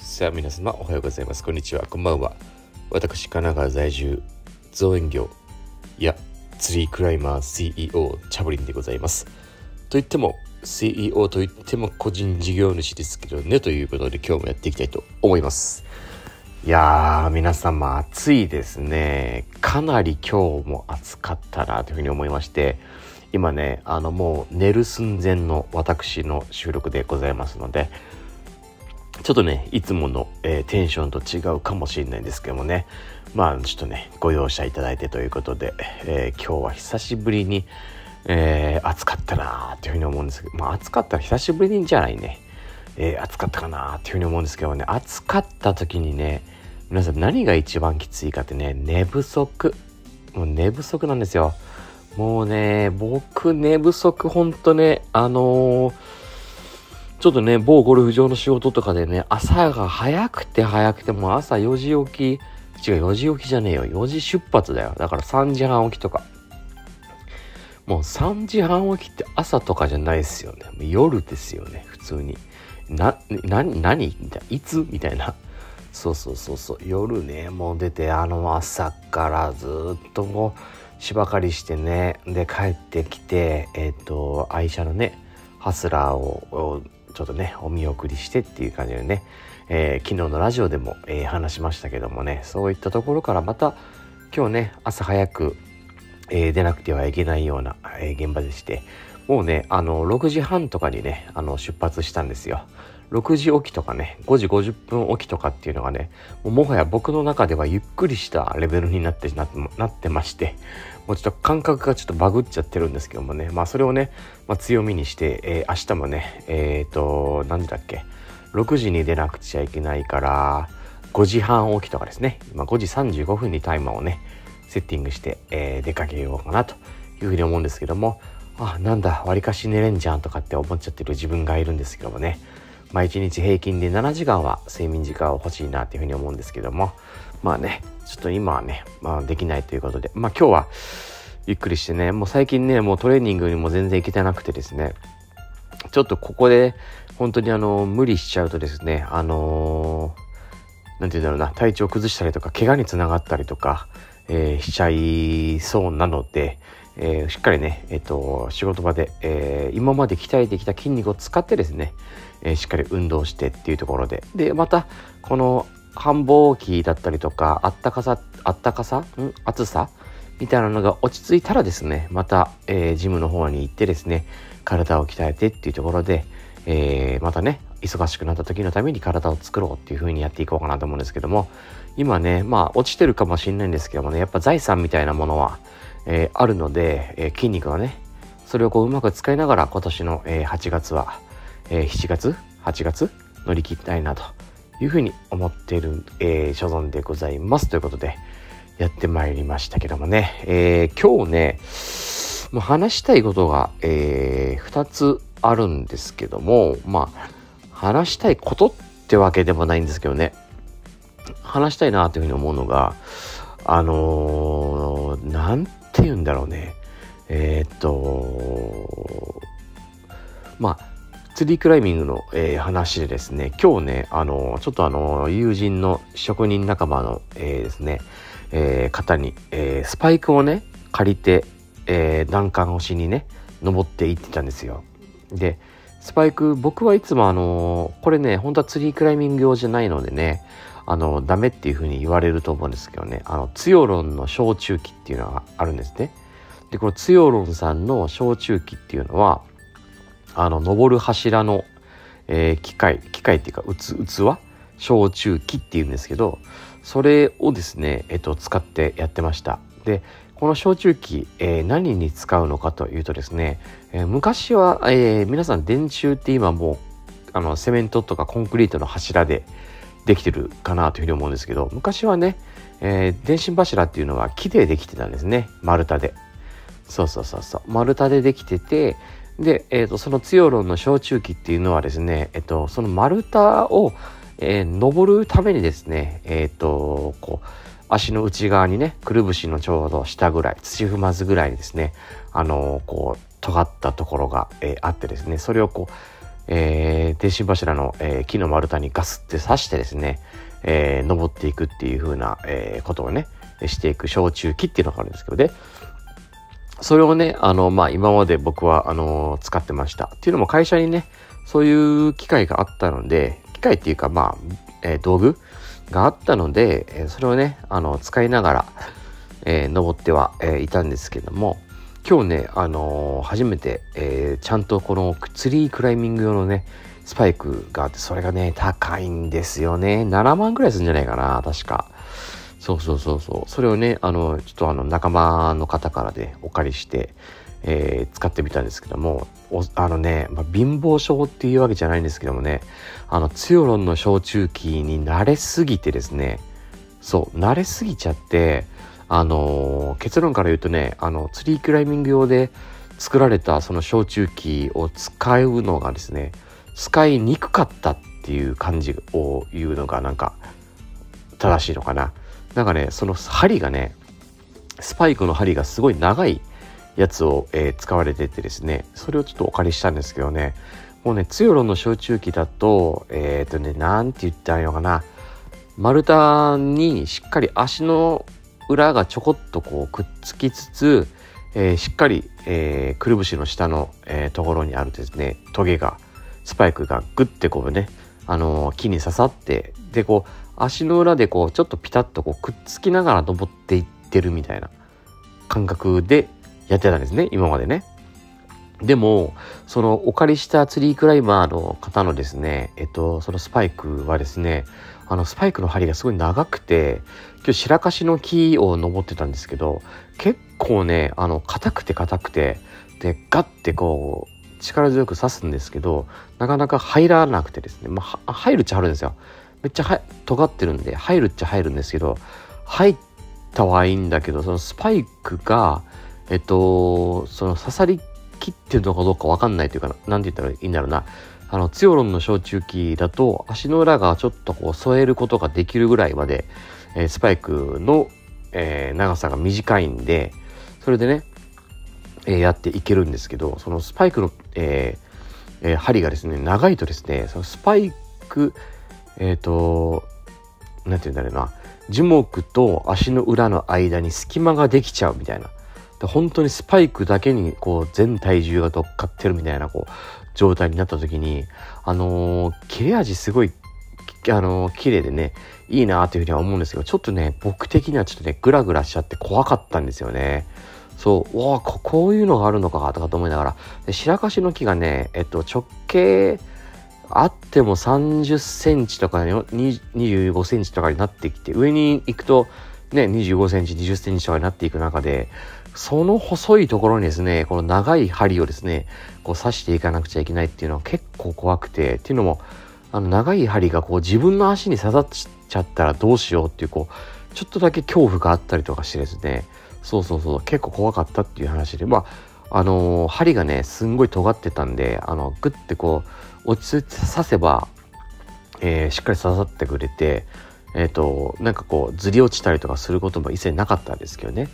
さあ皆様おはようございます。こんにちは。こんばんは。私神奈川在住造園業やツリークライマー CEO チャブリンでございます。と言っても CEO と言っても個人事業主ですけどねということで今日もやっていきたいと思います。いやー皆様暑いですね。かなり今日も暑かったなというふうに思いまして今ねあのもう寝る寸前の私の収録でございますのでちょっとねいつもの、えー、テンションと違うかもしれないんですけどもね。まあちょっとねご容赦いただいてということで、えー、今日は久しぶりに、えー、暑かったなーというふうに思うんですけどまあ暑かったら久しぶりにじゃないね、え、暑かったかなっていうふうに思うんですけどね。暑かった時にね皆さん何が一番きついかってね寝不足。もう寝不足なんですよ。もうね、僕寝不足ほんとね、あのー、ちょっとね、某ゴルフ場の仕事とかでね、朝が早くて早くて、もう朝4時起き、違う、4時起きじゃねえよ。4時出発だよ。だから3時半起きとか。もう3時半起きって朝とかじゃないですよね。夜ですよね、普通に。な、な、何？みたいな。いつ？みたいな。そうそうそうそう。夜ね、もう出て、あの朝からずっともう、芝刈りしてねで帰ってきてえっ、ー、と愛車のねハスラーをちょっとねお見送りしてっていう感じでね、えー、昨日のラジオでも、えー、話しましたけどもねそういったところからまた今日ね朝早く、え、出なくてはいけないような、え現場でしてもうねあの6時半とかにねあの出発したんですよ。6時起きとかね5時50分起きとかっていうのがねもはや僕の中ではゆっくりしたレベルになってなってましてもうちょっと感覚がちょっとバグっちゃってるんですけどもねまあそれをね、まあ、強みにして、えー、明日もねえっ、ー、と何時だっけ？6時に出なくちゃいけないから5時半起きとかですね。今5時35分にタイマーをねセッティングして、えー、出かけようかなというふうに思うんですけどもあなんだわりかし寝れんじゃんとかって思っちゃってる自分がいるんですけどもね。まあ、1日平均で7時間は睡眠時間を欲しいなっていうふうに思うんですけども。まあねちょっと今はね、まあ、できないということで。まあ今日はゆっくりしてねもう最近ねもうトレーニングにも全然行けてなくてですね。ちょっとここで本当にあの無理しちゃうとですねあのー、なんて言うんだろうな体調崩したりとか怪我につながったりとか、えー、しちゃいそうなので、えー、しっかりね、えっ、と、仕事場で、えー、今まで鍛えてきた筋肉を使ってですね、えー、しっかり運動してっていうところで、で、また、この繁忙期だったりとか、あったかさ、あったかさ、ん？暑さ？みたいなのが落ち着いたらですね、また、えー、ジムの方に行ってですね、体を鍛えてっていうところで、えー、またね、忙しくなった時のために体を作ろうっていう風にやっていこうかなと思うんですけども、今ね、まあ落ちてるかもしれないんですけどもね、やっぱ財産みたいなものは、えー、あるので、え、筋肉がねそれをこううまく使いながら今年の、え、8月は、えー、7月8月乗り切りたいなというふうに思っている、えー、所存でございます。ということでやってまいりましたけどもね、えー、今日ねもう話したいことが、えー、2つあるんですけどもまあ話したいことってわけでもないんですけどね。話したいなというふうに思うのがあのー、なんて言うんだろうね。えー、っとまあツリークライミングの、えー、話でですね今日ねあのちょっとあの友人の職人仲間の、えー、ですね、えー、方に、えスパイクをね借りて、え欄干越しにね登っていってたんですよ。でスパイク僕はいつもあのこれね本当はツリークライミング用じゃないのでねあのダメっていうふうに言われると思うんですけどねあのツヨロンの小中期っていうのがあるんですね。でこのツヨロンさんの小中期っていうのはあの登る柱の、えー、機械機械っていうか器？小中期っていうんですけどそれをですね、えっと、使ってやってました。でこの小中期、えー、何に使うのかというとですね、えー、昔は、えー、皆さん電柱って今もうあのセメントとかコンクリートの柱でできてるかなというふうに思うんですけど昔はね、えー、電信柱っていうのは木でできてたんですね。丸太で。そうそうそうそう。丸太でできててで、えーと、そのツヨロンの小中期っていうのはですね、え、ー、と、その丸太を、えー、登るためにですね、えっ、ー、と、こう、足の内側にね、くるぶしのちょうど下ぐらい、土踏まずぐらいにですね、あのこう、尖ったところが、えー、あってですねそれをこう、えー、電信柱の、えー、木の丸太にガスって刺してですね、えー、登っていくっていう風な、えー、ことをねしていく小中期っていうのがあるんですけどねそれをねあのまあ今まで僕はあの使ってました。っていうのも会社にねそういう機会があったので機械っていうかまあ、えー、道具があったので、えそれをねあの使いながら、えー、登っては、えー、いたんですけども今日ね、あのー、初めて、えー、ちゃんとこのツリークライミング用のねスパイクがあってそれがね高いんですよね。7万ぐらいするんじゃないかな確か。そうそうそうそう。それをねあのちょっとあの仲間の方からでお借りしてえー、使ってみたんですけどもあのね、まあ、貧乏症っていうわけじゃないんですけどもねあのツヨロンの小中期に慣れすぎてですねそう慣れすぎちゃってあのー、結論から言うとねあのツリークライミング用で作られたその小中期を使うのがですね使いにくかったっていう感じを言うのがなんか正しいのかな。なんかねその針がねスパイクの針がすごい長いやつを、えー、使われててですねそれをちょっとお借りしたんですけどねもうねツヨロンの焼酎機だとえっ、ー、とね何て言ったらいいのかな丸太にしっかり足の裏がちょこっとこうくっつきつつ、えー、しっかり、えー、くるぶしの下の、えー、ところにあるですねトゲがスパイクがグッてこうね、あの木に刺さってでこう足の裏でこうちょっとピタッとこうくっつきながら登っていってるみたいな感覚でやってたんですね今までね。でもそのお借りしたツリークライマーの方のですねえっとそのスパイクはですねあのスパイクの針がすごい長くて今日白樫の木を登ってたんですけど結構ねあの硬くて硬くてでガッてこう力強く刺すんですけどなかなか入らなくてですね、まあ、入るっちゃ入るんですよめっちゃは尖ってるんで入るっちゃ入るんですけど入ったはいいんだけどそのスパイクがえっとその刺さりきってるのかどうか分かんないというか何て言ったらいいんだろうな。あのツヨロンの小中期だと足の裏がちょっとこう添えることができるぐらいまで、えー、スパイクの、えー、長さが短いんでそれでね、えー、やっていけるんですけどそのスパイクの、ええー、針がですね長いとですねそのスパイクえっ、と何て言うんだろうな。樹木と足の裏の間に隙間ができちゃうみたいな。で本当にスパイクだけにこう全体重が乗っかってるみたいなこう状態になった時にあのー、切れ味すごいあのー、綺麗でねいいなというふうには思うんですけどちょっとね僕的にはちょっとねグラグラしちゃって怖かったんですよね。そうわあこういうのがあるのかとかと思いながら。で白樫の木がね、えっと、直径あっても30センチとか、25センチとかになってきて上に行くとね25センチ20センチとかになっていく中でその細いところにですね、この長い針をですね、こう刺していかなくちゃいけないっていうのは結構怖くて、っていうのも、あの長い針がこう自分の足に刺さっちゃったらどうしようっていう、こう、ちょっとだけ恐怖があったりとかしてですね、そうそうそう、結構怖かったっていう話で、まあ、あのー、針がね、すんごい尖ってたんで、あの、グッてこう、落ち着いて刺せば、えー、しっかり刺さってくれて、え、ー、と、なんかこう、ずり落ちたりとかすることも一切なかったんですけどね。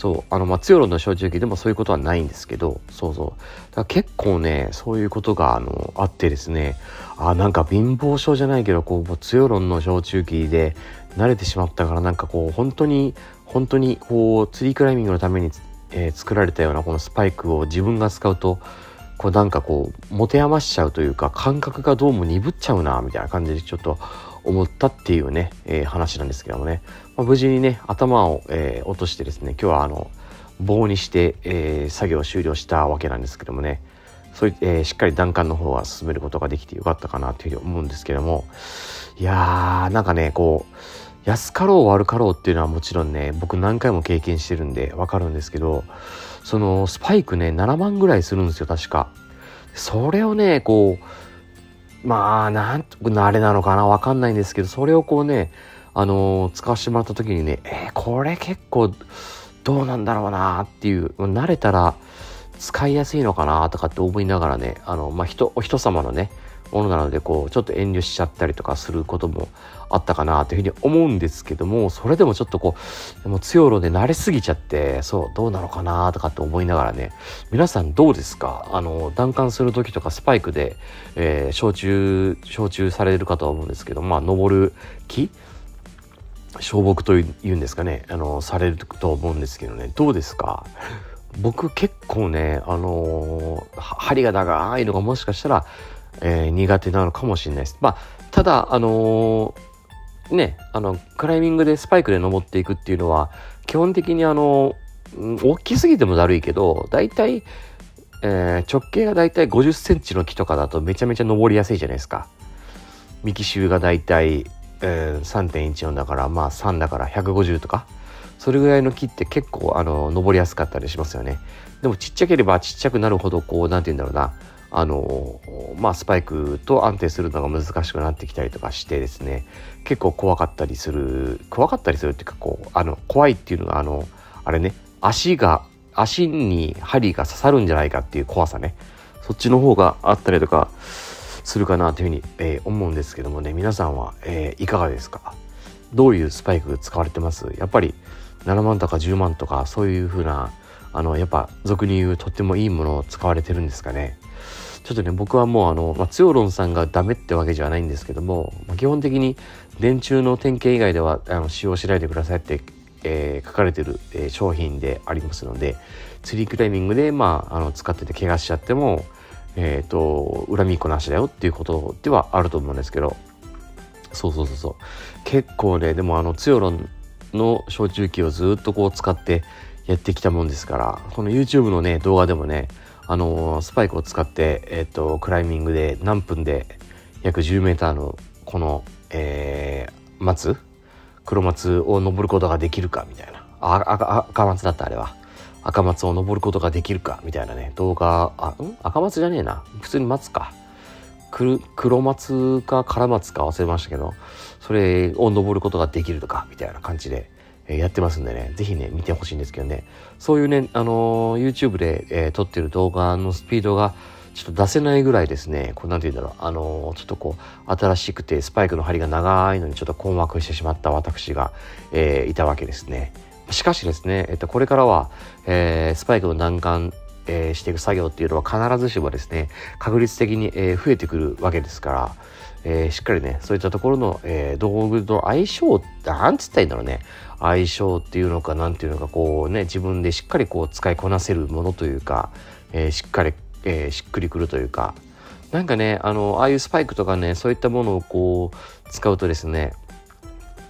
そうあのまあ強論の小中期でもそういうことはないんですけどそうそう結構ねそういうことがあのあってですねあなんか貧乏症じゃないけどこう強論の小中期で慣れてしまったからなんかこう本当に本当にこうツリークライミングのために、えー、作られたようなこのスパイクを自分が使うとこうなんかこう持て余しちゃうというか感覚がどうも鈍っちゃうなみたいな感じでちょっと思ったっていうね、えー、話なんですけどもね、まあ、無事にね頭を、えー、落としてですね今日はあの棒にして、えー、作業を終了したわけなんですけどもね。そういえー、しっかり段階の方は進めることができてよかったかなというふうに思うんですけども。いやーなんかねこう安かろう悪かろうっていうのはもちろんね僕何回も経験してるんでわかるんですけどそのスパイクね7万ぐらいするんですよ確か。それをねこうまあ、なんと、慣れなのかなわかんないんですけど、それをこうね、あのー、使わせてもらった時にね、えー、これ結構どうなんだろうなっていう、慣れたら使いやすいのかなとかって思いながらね、あの、まあ、人、お人様のね、ものなのでこうちょっと遠慮しちゃったりとかすることもあったかなというふうに思うんですけどもそれでもちょっとこうでも強路で慣れすぎちゃってそうどうなのかなとかって思いながらね皆さんどうですか？あの弾丸する時とかスパイクで、えー、小中小中されるかと思うんですけどまあ登る木小木というんですかね？あのされると思うんですけどね。どうですか？僕結構ねあのー、針が長いのがもしかしたら、えー、苦手なのかもしれないです。まあただあのー、ねあのクライミングでスパイクで登っていくっていうのは基本的にあの大きすぎてもだるいけど大体、えー、直径が大体50センチの木とかだとめちゃめちゃ登りやすいじゃないですか。幹周が大体えー、3.14だからまあ3だから150とか。それぐらいの木って結構あの登りやすかったりしますよね。でもちっちゃければちっちゃくなるほどこう何て言うんだろうな。あのまあスパイクと安定するのが難しくなってきたりとかしてですね。結構怖かったりする怖かったりするっていうかこうあの怖いっていうのがあのあれね足が足に針が刺さるんじゃないかっていう怖さね。そっちの方があったりとかするかなというふうに、えー、思うんですけどもね。皆さんは、えー、いかがですか？どういうスパイク使われてます？やっぱり7万とか10万とかそういうふうなあのやっぱ俗に言うとってもいいものを使われてるんですかね？ちょっとね僕はもうあの、まあ、強論さんがダメってわけじゃないんですけども、まあ、基本的に電柱の点検以外ではあの使用しないでくださいって、えー、書かれてる、えー、商品でありますのでツリークライミングで、まあ、あの使ってて怪我しちゃってもえっ、ー、と、恨みっこなしだよっていうことではあると思うんですけど、そうそうそうそう。結構ね、でもあの、ツヨロンの焼酎機をずっとこう使ってやってきたもんですから、この YouTube のね、動画でもね、あのスパイクを使って、えっ、ー、と、クライミングで何分で約 10m のこの、えー、松？黒松を登ることができるかみたいな。あ、赤松だったあれは。赤松を登ることができるかみたいなね。動画あん？赤松じゃねえな。普通に松か。黒松か唐松か忘れましたけどそれを登ることができるとかみたいな感じで、えー、やってますんでね是非ね見てほしいんですけどね。そういうねあの、YouTube で、え、撮ってる動画のスピードがちょっと出せないぐらいですね、こうなんて言うんだろう、あの、ちょっとこう、新しくてスパイクの針が長いのにちょっと困惑してしまった私が、えー、いたわけですね。しかしですね、えっと、これからは、えー、スパイクの難関、えー、していく作業っていうのは必ずしもですね、確率的に、え、増えてくるわけですから、えー、しっかりね、そういったところの、えー、道具の相性、なんつったらいいんだろうね。相性っていうのか、なんていうのか、こうね、自分でしっかりこう使いこなせるものというか、えー、しっかり、え、しっくりくるというか、なんかね、あの、ああいうスパイクとかね、そういったものをこう、使うとですね、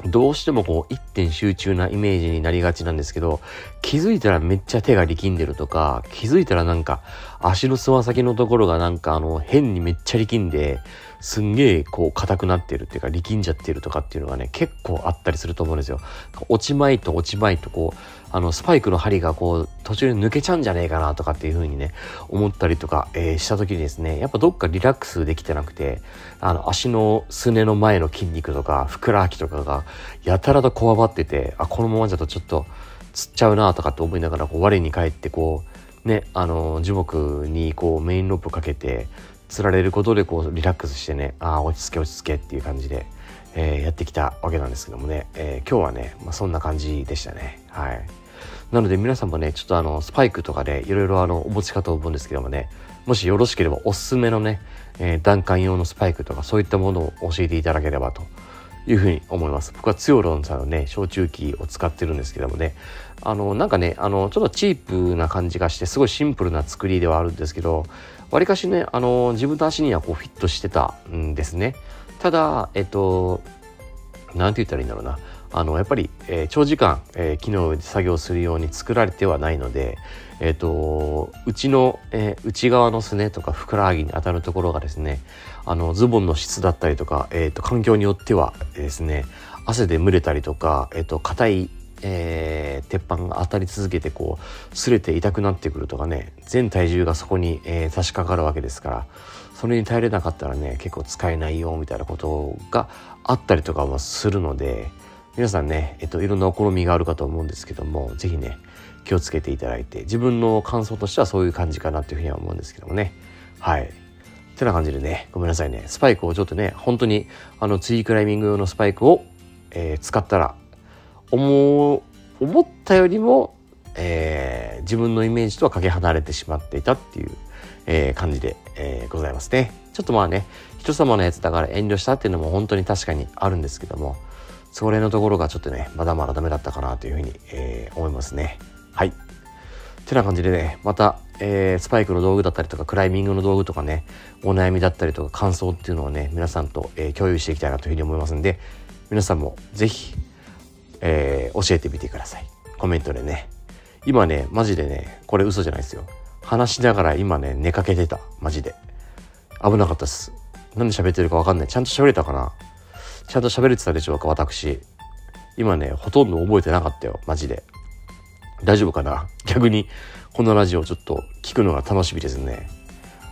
どうしてもこう一点集中なイメージになりがちなんですけど、気づいたらめっちゃ手が力んでるとか、気づいたらなんか足のつま先のところがなんかあの変にめっちゃ力んで、すんげえこう硬くなってるっていうか力んじゃってるとかっていうのがね結構あったりすると思うんですよ。落ちまいと落ちまいとこうあのスパイクの針がこう途中で抜けちゃうんじゃねえかなとかっていう風にね思ったりとか、えー、した時にですねやっぱどっかリラックスできてなくてあの足のすねの前の筋肉とかふくらはぎとかがやたらとこわばっててあこのままじゃとちょっとつっちゃうなとかって思いながらこう我に返ってこうねあの樹木にこうメインロープかけてつられることでこうリラックスしてねああ落ち着け落ち着けっていう感じで、えー、やってきたわけなんですけどもね、えー、今日はね、まあ、そんな感じでしたねはいなので皆さんもねちょっとあのスパイクとかでいろいろあのお持ちかと思うんですけどもねもしよろしければおすすめのね、えー、弾丸用のスパイクとかそういったものを教えていただければというふうに思います。僕はツヨロンさんのね、焼酎機を使ってるんですけどもね、あの、なんかね、あの、ちょっとチープな感じがして、すごいシンプルな作りではあるんですけど、わりかしね、あの自分の足にはこうフィットしてたんですね。ただ、えっと、なんて言ったらいいんだろうな。あの、やっぱり、えー、長時間、えー、機能で作業するように作られてはないので、えっ、と、うちの、えー、内側のすねとかふくらはぎに当たるところがですね、あの、ズボンの質だったりとか、えっ、と、環境によってはですね、汗で蒸れたりとか、えっ、と、硬いえー、鉄板が当たり続けてこう擦れて痛くなってくるとかね全体重がそこに、えー、差し掛かるわけですからそれに耐えれなかったらね結構使えないよみたいなことがあったりとかもするので皆さんね、えっと、いろんなお好みがあるかと思うんですけども是非ね気をつけていただいて自分の感想としてはそういう感じかなというふうには思うんですけどもねはい。てな感じでね、ごめんなさいね。スパイクをちょっとね、本当にあのツイクライミング用のスパイクを、えー、使ったら、思思ったよりも、えー、自分のイメージとはかけ離れてしまっていたっていう、えー、感じで、えー、ございますね。ちょっとまあね、人様のやつだから遠慮したっていうのも本当に確かにあるんですけども、それのところがちょっとね、まだまだダメだったかなというふうに、えー、思いますね。はい。てな感じでね、また、えー、スパイクの道具だったりとか、クライミングの道具とかね、お悩みだったりとか、感想っていうのをね、皆さんと、えー、共有していきたいなというふうに思いますんで、皆さんもぜひ、えー、教えてみてください。コメントでね。今ね、マジでね、これ嘘じゃないですよ。話しながら今ね、寝かけてた。マジで。危なかったっす。何で喋ってるかわかんない。ちゃんと喋れたかなちゃんと喋れてたでしょうか、私。今ね、ほとんど覚えてなかったよ。マジで。大丈夫かな逆に、このラジオちょっと聞くのが楽しみですね。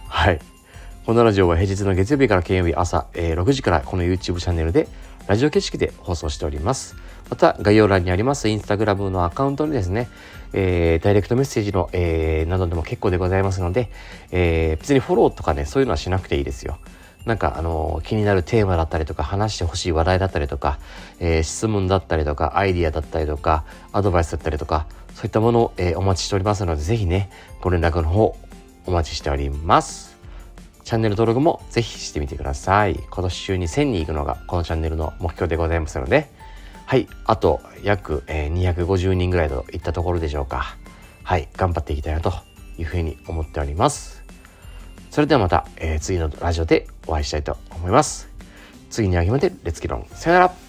はい。このラジオは平日の月曜日から金曜日朝、えー、6時からこの YouTube チャンネルでラジオ形式で放送しております。また概要欄にありますインスタグラムのアカウントにですね、えー、ダイレクトメッセージの、えー、などでも結構でございますので、えー、別にフォローとかね、そういうのはしなくていいですよ。なんかあの気になるテーマだったりとか話してほしい話題だったりとか、えー、質問だったりとかアイディアだったりとかアドバイスだったりとかそういったものを、えー、お待ちしておりますのでぜひねご連絡の方お待ちしておりますチャンネル登録もぜひしてみてください今年中に1000人行くのがこのチャンネルの目標でございますのではい。あと、約、えー、250人ぐらいといったところでしょうか。はい。頑張っていきたいなというふうに思っております。それではまた、えー、次のラジオでお会いしたいと思います。次にあげまで、レッツキロン。さよなら。